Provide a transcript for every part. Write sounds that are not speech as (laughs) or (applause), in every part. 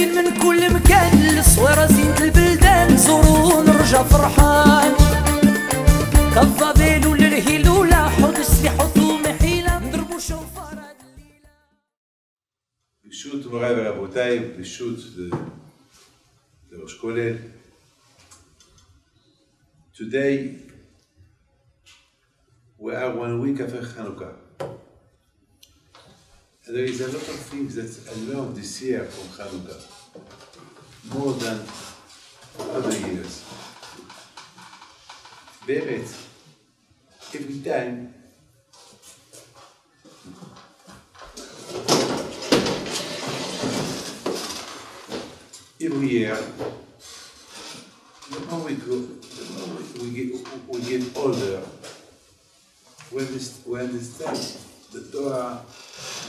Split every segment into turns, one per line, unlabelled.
جايين من كل مكان الصويرة زينة البلدان زوروا ونرجع فرحان كالظبيل للهيلولة حوض السلاح حطوا محيلة نضربوا شوفار هاد الليلة
ברשות מוריי ורבותיי, ברשות ראש כולל, today we are one week after Hanukkah. And there is a lot of things that I learned this year from Hanukkah, more than other years. Beret, every time every year, the more we grow, the more we get, we get older, we understand the Torah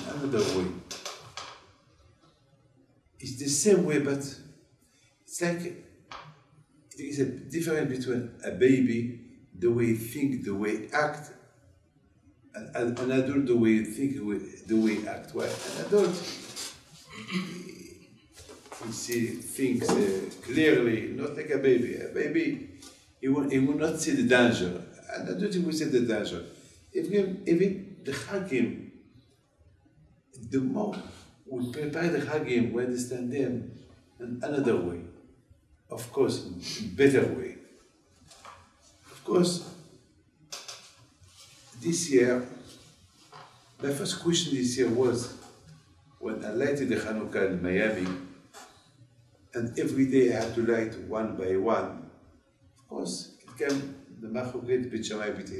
another way. It's the same way, but it's like there is a difference between a baby, the way he think, the way he act, and an adult, the way he think, the way, he act. Well, an adult, he see things uh, clearly, not like a baby. A baby, he will, he will not see the danger. I don't think we see the danger. If we, if it, the Hagim, the more we prepare the Hagim, we understand them in another way. Of course, better way. Of course, this year, my first question this year was when I lighted the Hanukkah in Miami, and every day I had to light one by one. Of course, it came the Machugit Bit Shammai Bit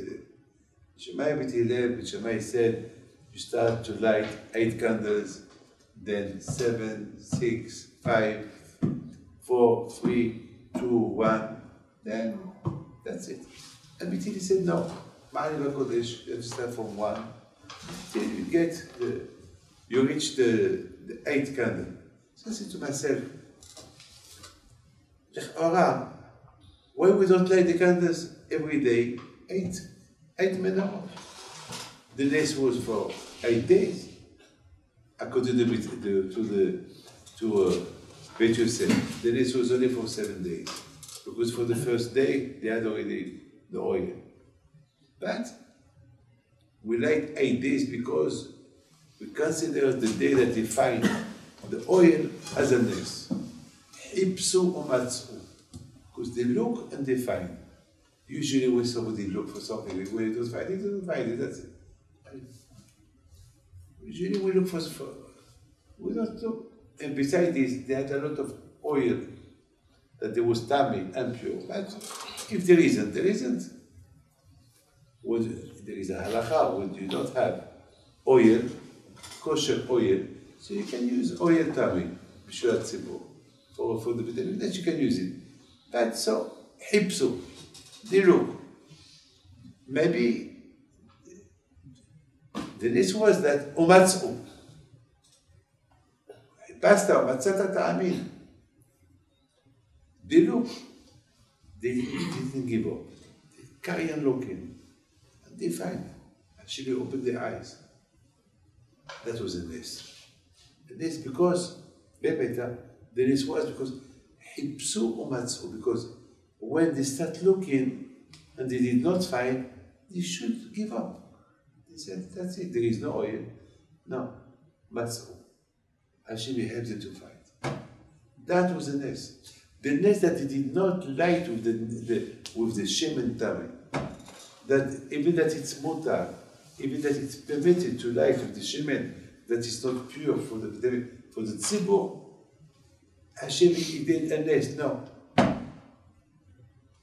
Hillel. Shammai said, you start to light eight candles, then seven, six, five, four, three, two, one, then that's it. And Bit Hillel said, no, Ma'ani Kodesh, you have to start from one, till you get the, you reach the, the eighth candle. So I said to myself, לכאורה, why we don't light the candles every day? Eight, eight menorah. The list was for eight days, according to the, to the, to uh, Bet Yosef. The list was only for seven days, because for the first day, they had already the oil. But we light eight days because we consider the day that they find the oil as a ness. Ipsu umatsu. Because they look and they find. Usually when somebody look for something, when he doesn't find it, he doesn't find it, that's it. Usually we look for, for we don't. And besides this, they had a lot of oil that there was and pure. But if there isn't, there isn't. When there is a halacha, when you don't have oil, kosher oil, so you can use oil tummy, b'shurat tzibur, for, for the vitamin, that you can use it. But so, hipsu, they look. Maybe the next was that umatsu. Pasta, matzata ta'amin. They look. They didn't give up. They carry on looking. And they find. And Actually opened their eyes. That was the ness. The ness because, Bepeta, the ness was because Hipsu umatsu, because when they start looking and they did not find, they should give up. They said, that's it, there is no oil. No, matsu. Hashem them to fight. That was the ness. The ness that they did not light with the, the with the shem and. That even that it's mutar, even that it's permitted to light with the shemen, that is not pure for the for the tzibur. Hashem he did a ness. No.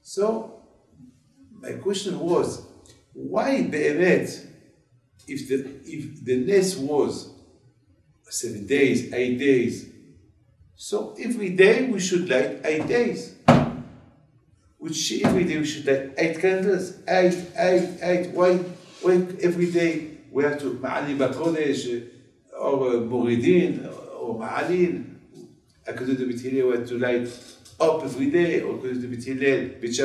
So my question was, why be'emet, if the if the ness was seven days, eight days, so every day we should light eight days. Which every day we should light eight candles, eight, eight, eight. Why, why every day we have to Ma'ali Bakodesh or uh, Muridin or? According to Beit Hillel, we have to light up every day, or to Beit Hillel, Beit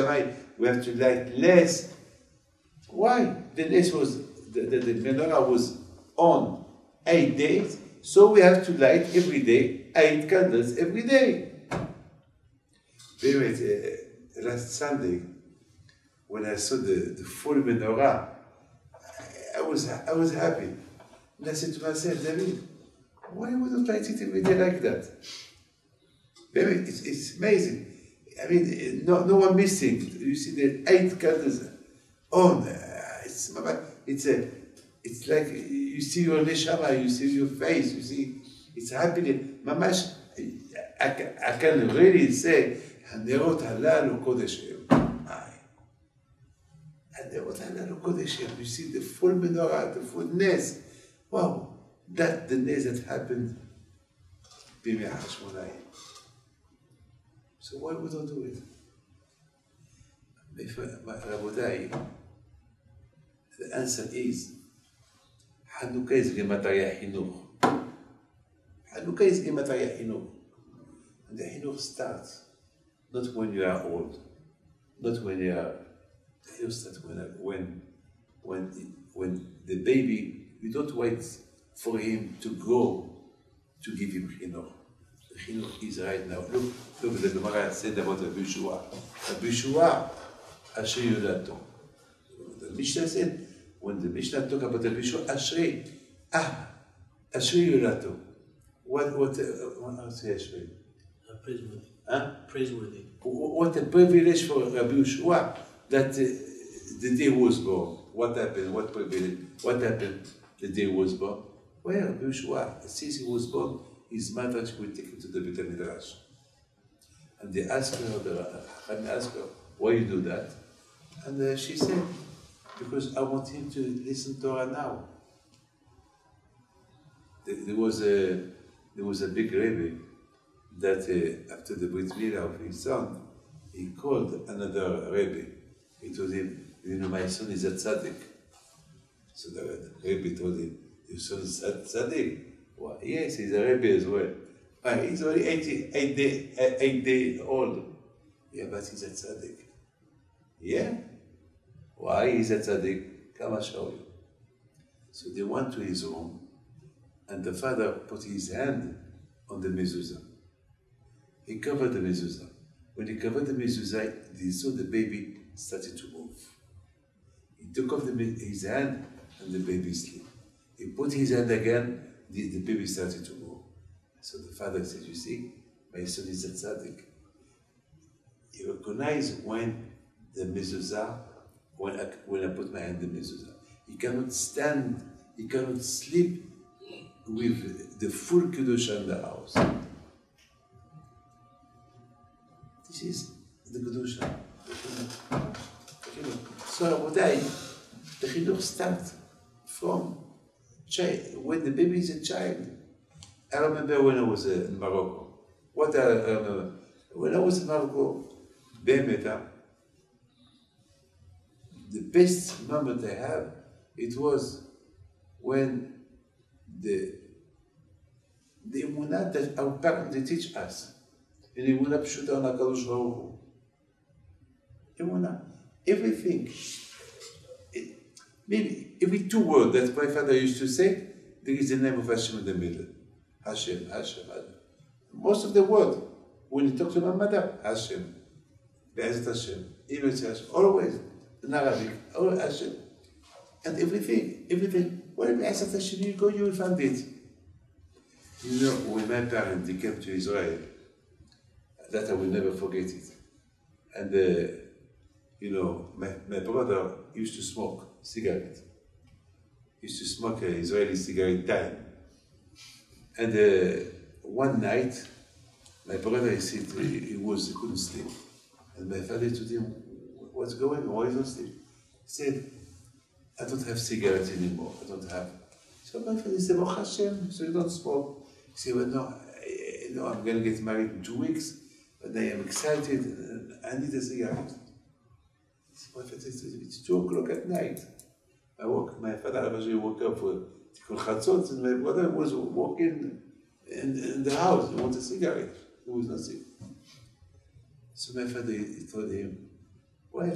we have to light less. Why? The ness was, the, the, menorah was on eight days, so we have to light every day eight candles every day. Anyway, uh, last Sunday, when I saw the, the full menorah, I was, I was happy. And I said to myself, David, why wouldn't I sit every day like that? Baby, it's, it's amazing. I mean, no, no one missing. You see the eight candles on. Uh, it's, it's, a, it's like you see your neshama, you see your face, you see, it's happily. Mamash, I, can- I can really say, הנרות הללו קודש הם. הנרות הללו קודש הם. You see the full menorah, the full nest. Wow, that the nest that happened בימי החשמונאים. So why we don't do it? מאיפה- רבותיי, the answer is Hanukkah is Gematria Hinuch. Hanukkah is Gematria Hinuch. And the Hinuch starts not when you are old, not when you are. The Hinuch starts when, when, when, when the baby, you don't wait for him to grow to give him Hinuch. The Hinuch is right now. Look, look, the Gemara said about the Shua. Rabbi show Asher that. The Mishnah said, when the Mishnah talk about Rabbi Shua, Ashrei, ah, Ashrei Yudato. What, what, uh, what say Ashrei?
Uh, praiseworthy.
Huh?
Praiseworthy.
What a privilege for Rabbi Shua that uh, the day was born. What happened? What privilege? What happened the day was born? Well, Rabbi Shua, since he was born, his mother would take him to the Beit Midrash. And they asked her, the Chachamim asked her, why you do that? And uh, she said, because I want him to listen to Torah now. There, was a there was a big Rebbe that uh, after the Brit Milah of his son, he called another Rebbe. He told him, you know, my son is a tzaddik. So the Rebbe told him, your son is a tzaddik? Well, yes, he's a Rebbe as well. But he's only 80, eight, eight day old. Yeah, but he's a tzaddik. Yeah? Why he's a tzaddik? Come I'll show you. So they went to his room, and the father put his hand on the mezuzah. He covered the mezuzah. When he covered the mezuzah, he saw the baby started to move. He took off the, his hand, and the baby slept. He put his hand again, the, the baby started to move. So the father said, You see, my son is a tzaddik. He recognized when the mezuzah, when I, when I put my hand in the mezuzah. He cannot stand, he cannot sleep with the full kedusha in the house. This is the kedusha. So what Rabodai, the chinuch starts from child, when the baby is a child. I remember when I was in Morocco. What I remember, when I was in Morocco, Bemeta, the best moment I have, it was when the the emunah that our parents they teach us. In emunah pshuta on HaKadosh Baruch Hu. Emunah, everything. It- maybe every two words that my father used to say, there is the name of Hashem in the middle. Hashem, Hashem, Hashem. Most of the word, when you talk to my mother, Hashem, Be'ezet Hashem, even Hashem, always in Arabic, always Hashem. And everything, everything, wherever Be'ezet Hashem you go, you will find it. You know, when my parents they came to Israel, that I will never forget it. And uh, you know, my, my brother used to smoke cigarette. He used to smoke an Israeli cigarette time. And uh, one night, my brother he said he, he was he couldn't sleep, and my father told him, "What's going on? Why don't sleep?" He said, "I don't have cigarettes anymore. I don't have." So my father said, "Oh Hashem, so you don't smoke?" He said, "Well, no, I, no, I'm going to get married in two weeks, but I am excited. and I need a cigarette." So my father said, "It's two o'clock at night." I woke. My father eventually woke up for tikkun chatzot, and my brother was walking in, in the house. He wanted a cigarette. He was not sick. So my father he told him, "Well,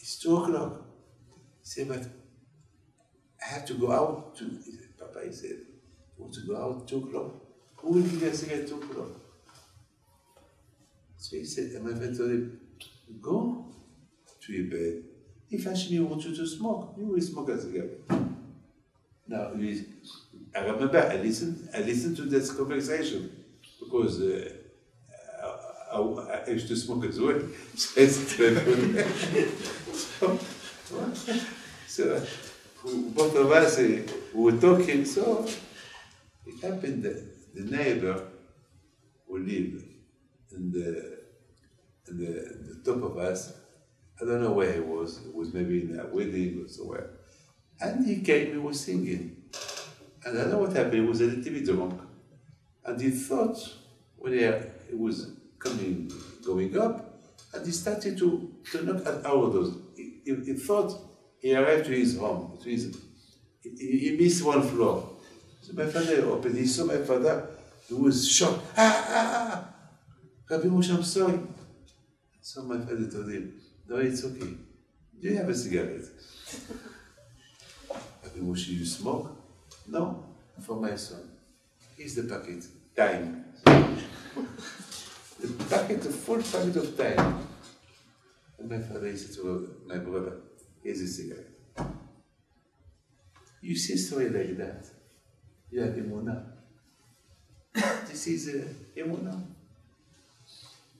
it's two o'clock." He said, "But I have to go out to." He said, Papa, he said, "You want to go out two o'clock?" who will give cigarette at 2 o'clock? So he said, and my friend told him, go to your bed. If Hashem wants you to smoke, you will smoke a cigarette. Now, I remember I listened, I listened to this conversation because uh, Oh, I, I, used to smoke as well. So so, both of us eh, we were talking, so it happened that the neighbor who lived in the, in the, the top of us, I don't know where he was, it was maybe in a wedding or somewhere. And he came, he was singing. And I don't know what happened, he was a little bit drunk. And he thought, when he, he was coming, going up, and he started to, to knock at our doors. He, he, he thought he arrived to his home, to his, he, he missed one floor. So my father opened, he saw my father, he was shocked. Ah, ah, ah. Rabbi Moshe, I'm sorry. So my father told him, no, it's okay. Do you have a cigarette? (laughs) Rabbi Moshe, you smoke? No, for my son. Here's the packet. Time. The packet, a full packet of time. And my father said to my brother, here's a cigarette. You see a story like that? You have Emunah. (coughs) this is uh, Emunah.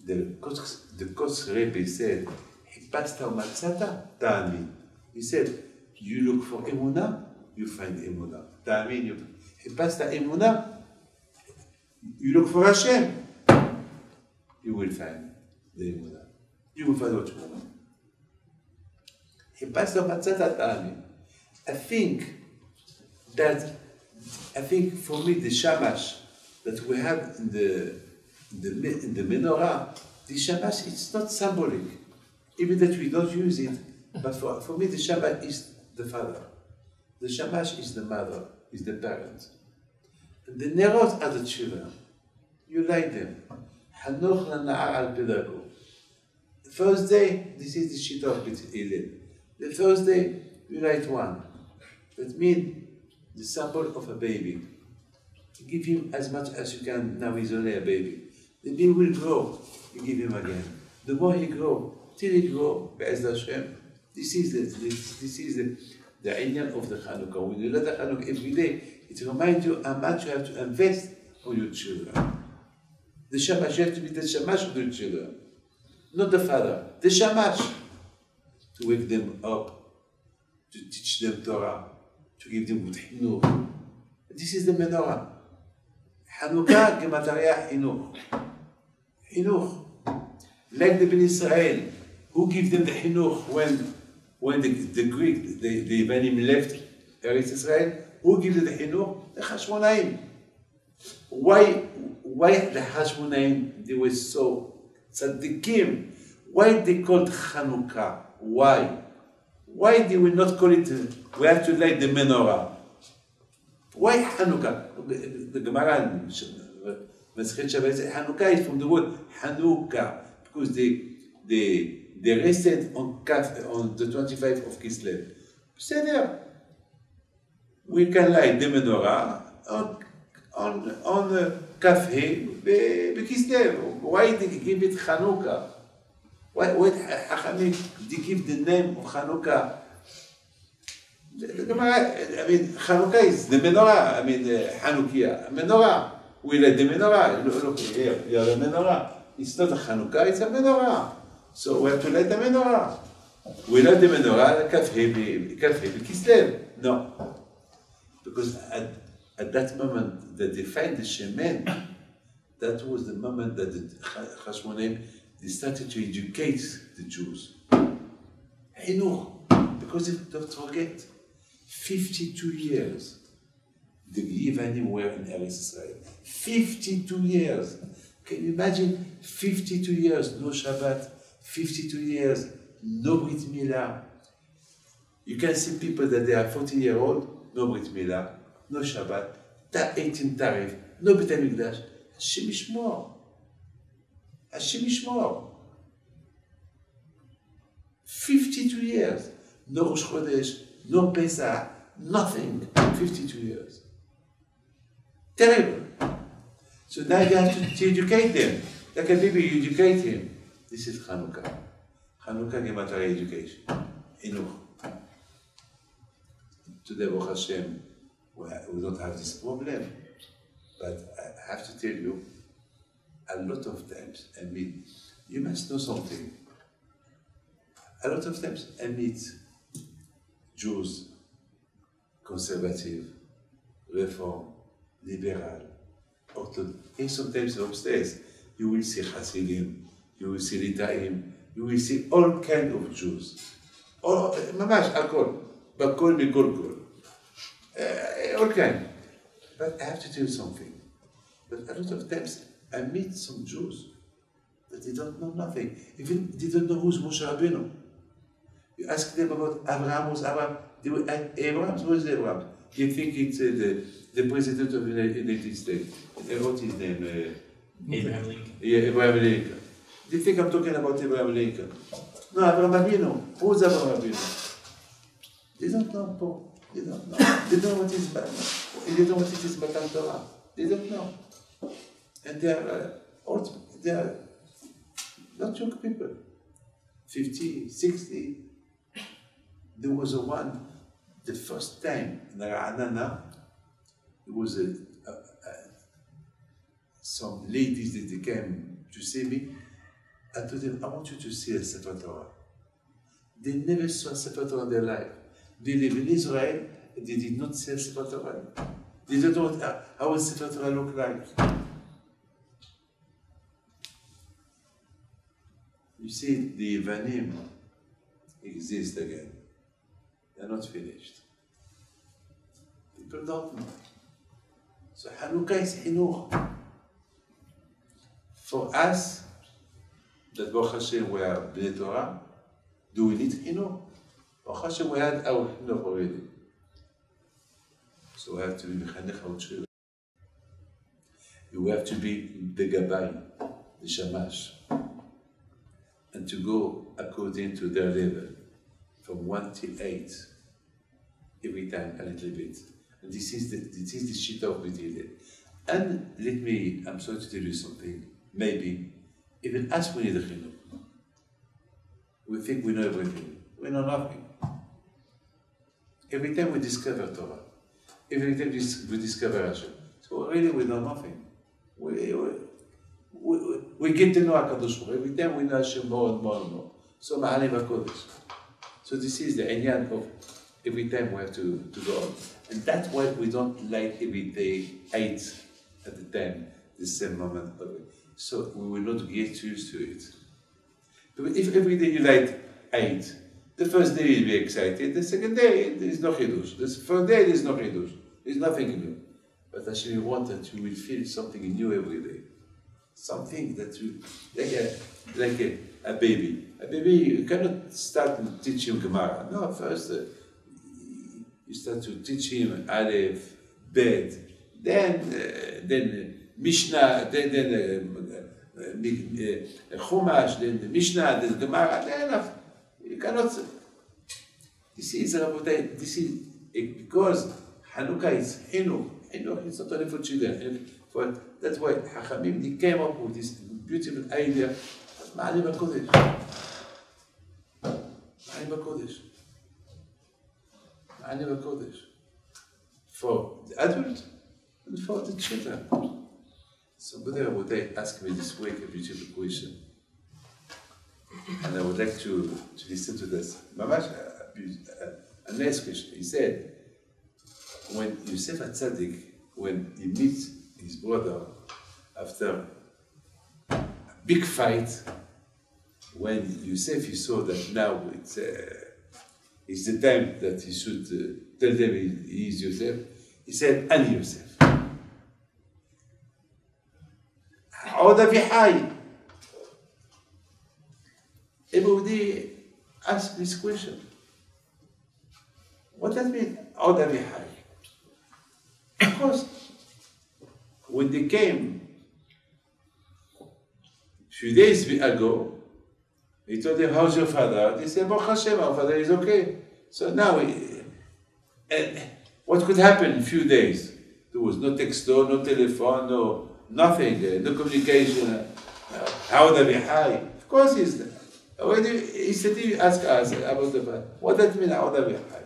The Kosk, the Kosk Rebbe said, Hipasta matzata ta'amin. He said, you look for Emunah, you find Emunah. Ta'amin, you Hipasta Emunah, you look for Hashem, you will find the Emunah. You will find what you want. Hipasta matzata ta'amin. I think that I think for me the shamash that we have in the in the, in the menorah, the shamash it's not symbolic, even that we don't use it. But for, for me, the shamash is the father, the shamash is the mother, is the parent, and the nerot are the children. You like them. Lana'ar al pedago. The first day, this is the sheet of Hillel. The first day, you write one. That means the symbol of a baby. Give him as much as you can. Now he's only a baby. The baby will grow. You give him again. The more he grow, till he grow, Be'ez Hashem. This is the this, this is the the inyan of the Hanukkah. When you let the Hanukkah every day, it reminds you how much you have to invest on your children. The shamash, you have to be the shamash of your children, not the father. The shamash to wake them up, to teach them Torah, to give them good chinuch. This is the menorah. Hanukkah gematria chinuch. Chinuch. Like the Ben Israel, who give them the chinuch when, when the, the Greek, the, the Yevanim left Eretz Israel, who give them the chinuch? The Hashmonaim. Why, why the Hashmonaim, they were so tzaddikim? Why they called Hanukkah? Why? Why they will not call it, uh, we have to light the menorah? Why Hanukkah? The, Gemara says Hanukkah is from the word Hanukkah because they they they rested on on the 25th of Kislev. Say there, we can light the menorah on on on uh, the name of Hanukkah? The, the Gemara, I mean, Hanukkah is the menorah. I mean, uh, Hanukkah, menorah. We light the menorah. Look, look here, you have a menorah. It's not a Hanukkah, it's a menorah. So we have to light the menorah. We light the menorah, Kafhe Kislev. No. Because at, at that moment that they find the Shemen, that was the moment that the Hashmonaim, they started to educate the Jews. Chinuch. Because if, don't forget, 52 years the Yevanim were in Eretz Israel. 52 years. Can you imagine 52 years, no Shabbat, 52 years, no Brit Milah. You can see people that they are 40 year old, no Brit Milah, no Shabbat, that 18 Tarif, no Bet HaMikdash. Hashem Yishmor. Hashem Yishmor. 52 years, no Rosh Chodesh, no Pesach, nothing. 52 years. Terrible. So now you have to, to educate them. Like a baby, you educate him. This is Hanukkah. Hanukkah Gematria education. Enough. Today, Baruch Hashem, we ha- we don't have this problem. But I have to tell you, a lot of times, I mean, you must know something. A lot of times, I meet Jews, conservative, reform, liberal, orthodox. And sometimes upstairs, you will see Hasidim, you will see Litaim, you will see all kind of Jews. All, ממש, הכל. בכל מכל כל. Kind. But I have to tell you something. But a lot of times, I meet some Jews that they don't know nothing. Even they don't know who's Moshe Rabbeinu. You ask them about Abraham, who's Abraham? They will, Abraham, who is Abraham? You think it's uh, the, the president of the United States. Uh, What's his name? Uh,
Abraham Lincoln.
yeah, Abraham Lincoln. They think I'm talking about Abraham Lincoln. No, Abraham Avinu. Who's Abraham Avinu? They don't know, Paul. They don't know. They don't know what is They don't know what it is Torah. They don't know. And they are uh, old, they are not young people. 50, 60. There was a one, the first time in Ra'anana, there was a, a, a some ladies that they came to see me. I told them, I want you to see a Sefer Torah. They never saw a Sefer Torah in their life. They live in Israel, and they did not a Sefer Torah. They don't know what, uh, how- how Sefer Torah look like. You see, the Yevanim exist again. They're not finished. People don't know. So Hanukkah is Hinuch. For us, that Baruch Hashem we are Bnei Torah, do we need Hinuch? Baruch Hashem we had our Hinuch already. So we have to be Mechanech our children. You have to be the Gabbai, the Shamash, and to go according to their level, from one to eight, every time a little bit. And this is the this is the shit of B'dile. And let me, I'm sorry to tell you something, maybe, even us we need a chinuch. We think we know everything. We know nothing. Every time we discover Torah, every time we discover Hashem, so really we know nothing. We, we, we, we get to know HaKadosh Baruch. Every time we know Hashem more and more and more. So Ma'alim HaKodesh. So this is the inyan of every time we have to, to go on. And that's why we don't like every day eight at the time, the same moment. So we will not get used to it. But if every day you light eight, the first day you'll be excited, the second day there is no chidush. The third day there is no chidush. There is nothing new. But you want that you will feel something new every day. Something that you, like a, like a, a baby. A baby, you cannot start to teach him Gemara. No, first uh, you start to teach him Aleph, Bet, then, uh, then uh, Mishnah, then, then uh, uh, uh, Chumash, then the Mishnah, then Gemara, then enough. You cannot. This is Rabotai, this is because Hanukkah is Hinuch. Hinuch is not only for children. and For, that's why Hachamim they came up with this beautiful idea. Ma'alim HaKodesh. Ma'alim HaKodesh. Ma'alim HaKodesh. For the adult and for the children. Somebody Rabotai asked me this week a beautiful question And I would like to, to listen to this. Mamash, a, a, a nice question. He said, when Yosef Atzadik, when he meets his brother after a big fight, when Yosef he saw that now it's, uh, it's the time that he should uh, tell them he, he is Yosef, he said, Ani Yosef. عود في حي Ibudi asked this question. What does mean order high? Of course, when they came a few days ago, he told them, how's your father? They said, Baruch Hashem, our father is okay. So now, eh, what could happen in few days? There was no text, no telephone, no nothing, no communication. Uh, how how the high? Of course he's said he asked us about the what does it mean how the high?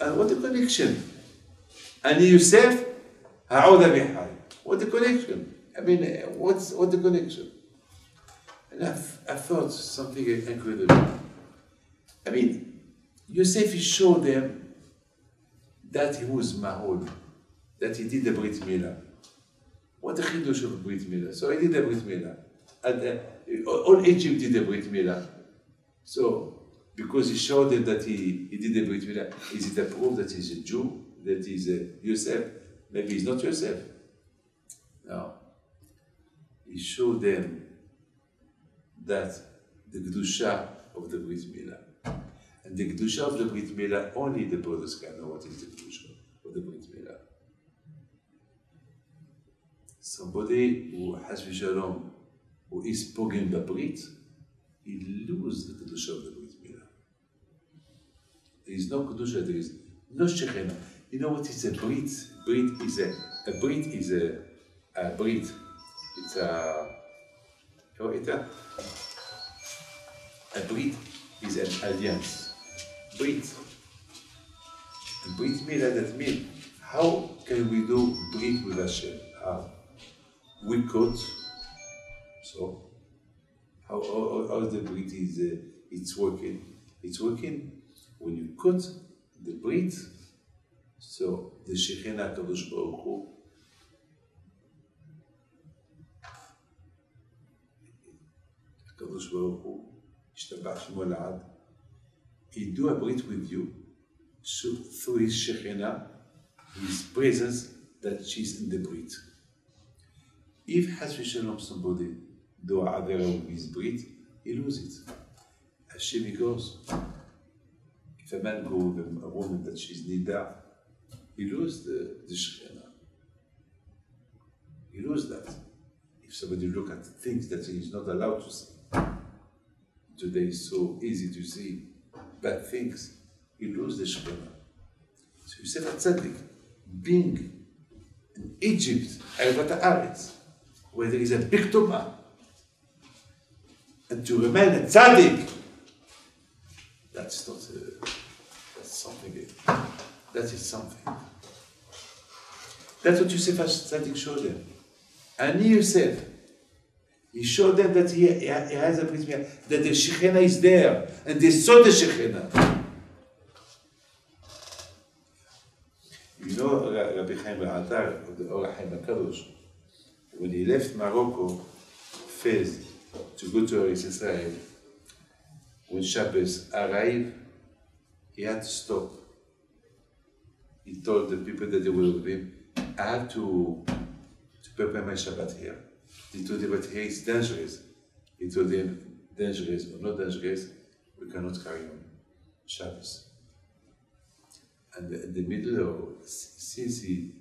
And what the connection? And high? What the connection? I mean, what's what the connection? And I, I thought something incredible. I mean, Yosef showed them that he was Mahol, that he did the Brit Milah. What the chidush of Brit Milah? So he did the Brit Milah. And uh, all Egypt did the Brit Milah. So, because he showed them that he, he did the Brit Milah, is it a proof that he's a Jew, that he's a Yosef? Maybe he's not Yosef. No. He showed them that the Kedusha of the Brit Milah. And the Kedusha of the Brit Milah, only the brothers can know what is the Kedusha of the Brit Milah. Somebody who has Shalom, who is poging the Brit, he loses the Kedusha of the Brit Milah. There is no Kedusha, there is no Shechina. You know what is a Brit? Brit is a, a Brit is a, a Brit. It's a, how it a? A Brit is an alliance. Brit. And Brit Milah, that means, how can we do Brit with Hashem? How? We could, so, how, how, how the Brit is, uh, it's working? It's working when you cut the Brit, so the Shekhinah Kadosh Baruch Hu הקדוש ברוך הוא, השתבח שמו לעד, he do a brit with you so through his Shekhinah, his presence that she's in the brit. If has Shalom somebody do avera with brit, he loses it. Hashem he goes. If a man go with a woman that she's nida, he loses the, the Shekhinah. He loses that. If somebody look at things that he is not allowed to see, today it's so easy to see bad things, he loses the Shekhinah. So Yosef HaTzadik, being in Egypt, Arvat Haaretz, where there is a big Tumah, and to remain a tzaddik, that's not a, that's something, that is something. That's what Yosef HaTzadik showed them. And he Yosef, he showed them that he, he has a brit that the Shekhinah is there, and they saw the Shekhinah. You know Rabbi Chaim Ba'atar, of the Or HaChaim HaKadosh, when he left Morocco, Fez, to go to Eretz Israel, when Shabbos arrived, he had to stop. He told the people that they were with him, I have to, to prepare my Shabbat here. He told them, but here it's dangerous. He told them, dangerous or not dangerous, we cannot carry on Shabbos. And in the middle of, since he,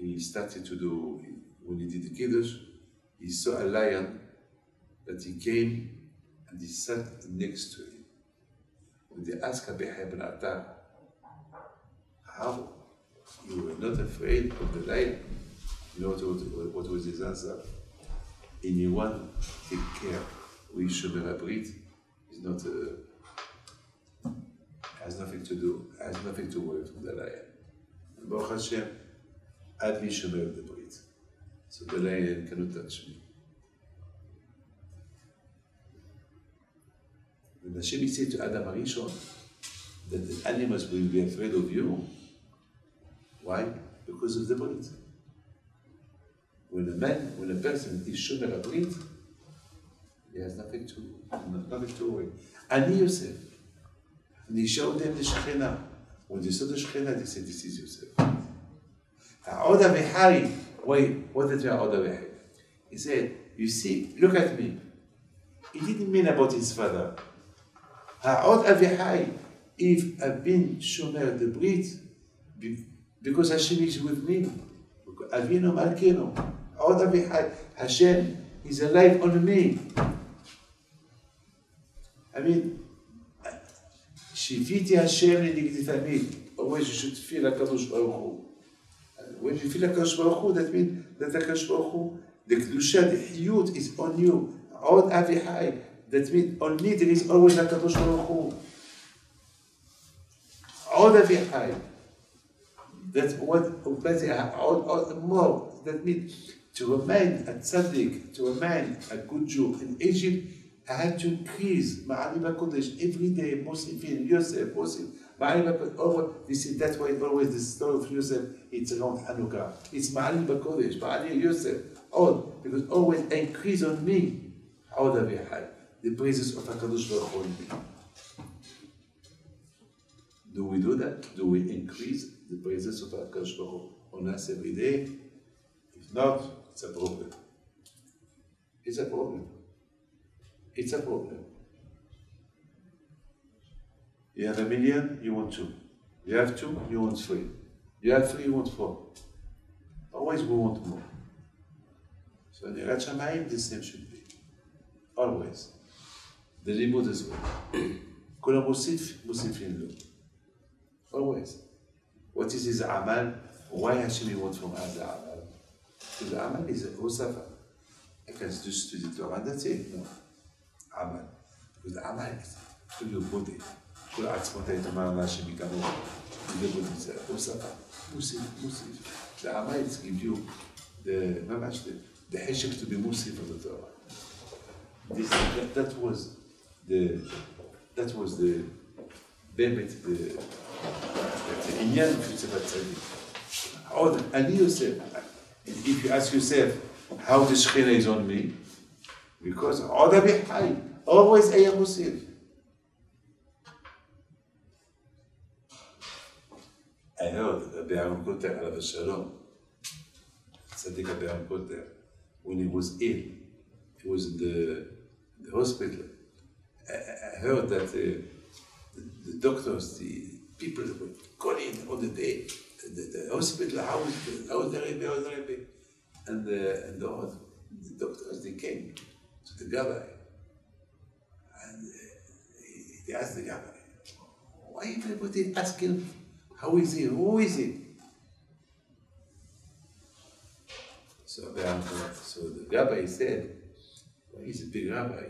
he started to do, when he did the Kiddush, he saw a lion that he came and he sat next to him. When they asked Rabbi Ibn Attar, how you were not afraid of the lion? You know what, what was his answer? anyone take care with Shomer Abrit is not uh, has nothing to do, has nothing to worry from the lion. Baruch Hashem, add me Brit. So the lion cannot touch me. When Hashem said to Adam Arishon that the animals will be afraid of you, why? Because of the Brit. When a man, when a person is shomer abrit, he has nothing to, nothing to worry. And Yosef, and he showed them the Shekhinah. When they saw the Shekhinah, they said, this is Yosef. Ha'oda v'hari. Wait, what did Ha'oda v'hari? He said, you see, look at me. He didn't mean about his father. Ha'oda v'hari. If I've been shomer the brit, because Hashem is with me. Avinu Malkenu. עוד אביחי, Hashem is alive on me. I mean, שיפיתי השם לנגדי תמיד. always you should feel הקדוש ברוך הוא. when you feel הקדוש ברוך הוא, that means that הקדוש ברוך הוא, the קדושה, the חיות is on you. עוד אבי חי, that means only there is always HaKadosh Baruch Hu. All of. That's what more. That means to remain a tzaddik, to remain a good Jew in Egypt, I had to increase Ma'alim HaKodesh every day, Mosif in Yosef, Mosif, Ma'alim HaKodesh, you see, that's why always the story of Yosef, it's around Hanukkah. It's Ma'alim HaKodesh, Ma'alim Yosef, all, because always increase on me, all of your heart the praises of HaKadosh Baruch Hu. Do we do that? Do we increase the praises of HaKadosh Baruch Hu on us every day? If not, it's a problem. It's a problem. It's a problem. You have a million, you want two. You have two, you want three. You have three, you want four. Always we want more. So in Yirat Shamayim, the same should be. Always The limud as well. كل مصيف مصيفين له. Always. What is his amal? Why Hashem want from us the amal? Because the amal is a hosafa. I can just study Torah and that's it. No. عمل والعمل كله بودي كل عصمته يتمام ماشي بكامل كله بودي وصفة موسي موسي the عمل give you the ما بعرفش the حشك to be موسي for the Torah this that, that was the that was the bebet the עניין של הצדיק. עוד, אני If you ask yourself, how the Shekhinah is on me, because עוד אבי חי, always אהיה מוסיף. I heard Rabbi Aaron Kotler, Alav Shalom, the Rabbi Aaron Kotler, when he was ill, he was in the, the hospital, I, heard that uh, the, doctors, the people that were calling all the day, the, the hospital, how is the, how is the Rebbe, how is the Rebbe? And the, and the, the doctors, they came to the Gabbai. And uh, they asked the Gabbai, why everybody asking, how is he, who is he? So, the, so the rabbi said, well, he's a big rabbi.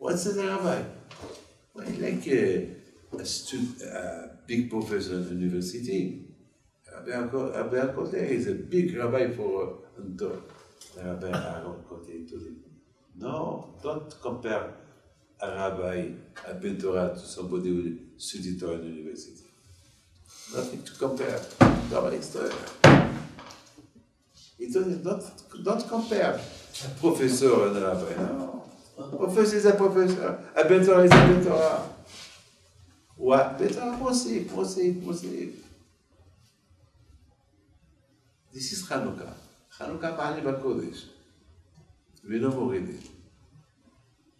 What's a rabbi? Well, like a, a, a big professor in the university. Rabbi Akote is a big rabbi for Antor. Rabbi Aaron Kote him, no, don't compare a rabbi, a Torah to somebody who studied Torah in the university. Nothing to compare. Torah is Torah. Don't, don't compare a professor and a rabbi. No. Professor is a professor. A Ben Torah is a Ben Torah. What? Better Mosif, Mosif, Mosif. This is Hanukkah. Hanukkah Ma'alim HaKodesh. We don't already.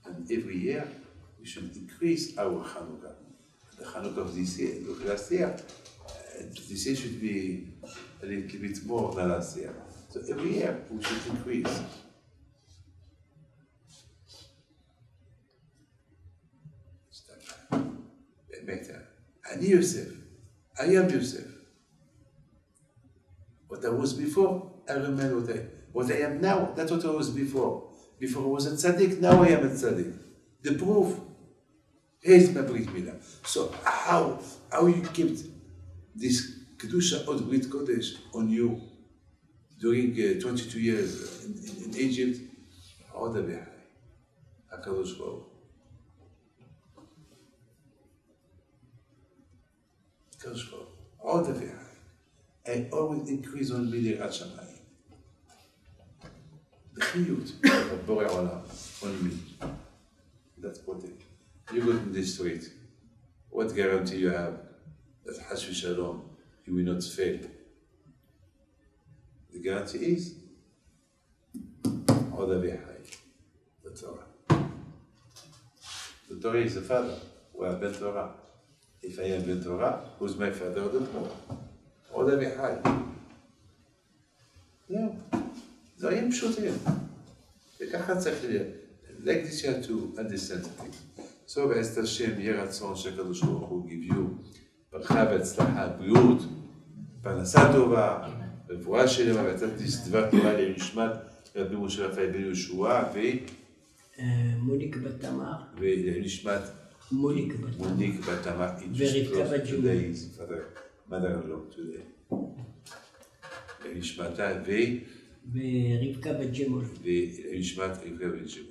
And every year we should increase our Hanukkah. The Hanukkah of this year, look last year, uh, this year should be a little bit more than last year. So every year we should increase. Better. And Yosef, I am Yosef. What I was before, I remember what I, what I am now, that's what I was before. Before I was a tzaddik, now I am a tzaddik. The proof, here's my Brit Milah. So how, how you kept this Kedusha od Brit Kodesh on you during uh, 22 years in, in, in Egypt? עוד אביחי, הקדוש ברוך كوش all the في I always increase on بدعة شمعي بخيوت بوري علا on me that's what it you go in this street what guarantee you have that Hashem Shalom you will not fail? The guarantee is عودة في حالي the Torah. The Torah is the father we are been Torah. Who's my father? The Torah. עוד אביחי. זהו. דברים פשוטים. וככה צריך להיות. Like this you have to understand it. So בעזרת השם יהיה רצון שהקדוש ברוך הוא give you ברכה והצלחה, בריאות, פרנסה טובה, רפואה שלמה ותטיס דבר תורה לנשמת רבי משה רפאל בן יהושע ו...
אה, מוניק בת תמר,
ולנשמת Monique Batama.
Monique Batama is
his mother-in-law today. ונשמתה ו...
ורבקה בת ג'מול.
ונשמת רבקה
בת ג'מול.